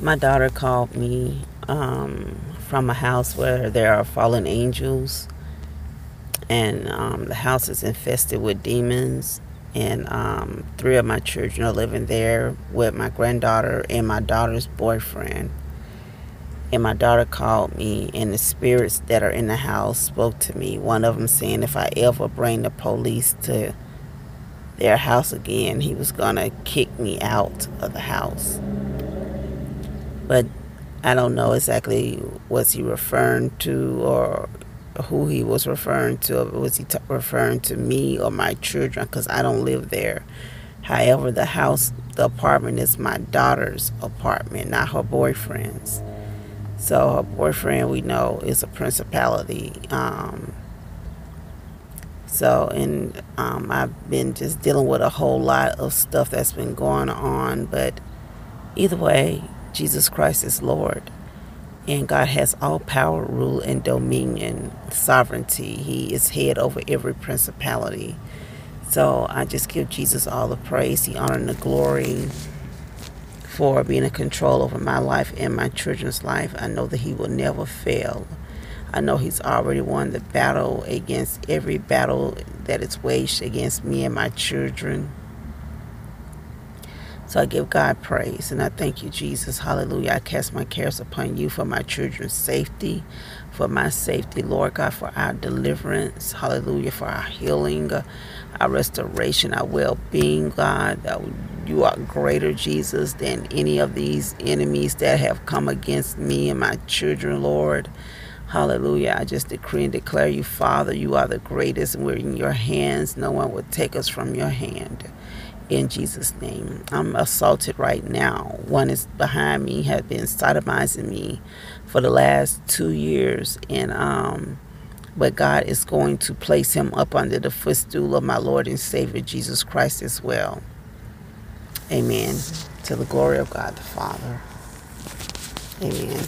My daughter called me um, from a house where there are fallen angels, and um, the house is infested with demons. And um, three of my children are living there with my granddaughter and my daughter's boyfriend. And my daughter called me, and the spirits that are in the house spoke to me. One of them saying, if I ever bring the police to their house again, he was going to kick me out of the house. But I don't know exactly was he referring to or who he was referring to. Was he t- referring to me or my children? Because I don't live there. However, the house, the apartment is my daughter's apartment, not her boyfriend's. So her boyfriend, we know, is a principality. Um, so, and um, I've been just dealing with a whole lot of stuff that's been going on. But either way, Jesus Christ is Lord. And God has all power, rule, and dominion, sovereignty. He is head over every principality. So I just give Jesus all the praise, the honor, and the glory for being in control over my life and my children's life. I know that He will never fail. I know He's already won the battle against every battle that is waged against me and my children. So I give God praise and I thank you, Jesus. Hallelujah. I cast my cares upon you for my children's safety, for my safety, Lord God, for our deliverance. Hallelujah. For our healing, uh, our restoration, our well being, God. That you are greater, Jesus, than any of these enemies that have come against me and my children, Lord. Hallelujah. I just decree and declare you, Father, you are the greatest, and we're in your hands. No one will take us from your hand in Jesus' name. I'm assaulted right now. One is behind me, has been sodomizing me for the last two years, and um, but God is going to place him up under the footstool of my Lord and Savior Jesus Christ as well. Amen. To the glory of God the Father. Amen.